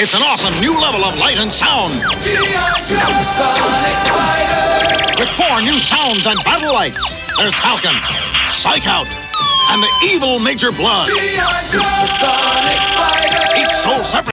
It's an awesome new level of light and sound. With four new sounds and battle lights. There's Falcon, Psyche-Out, and the evil Major Bludd. Each sold separately.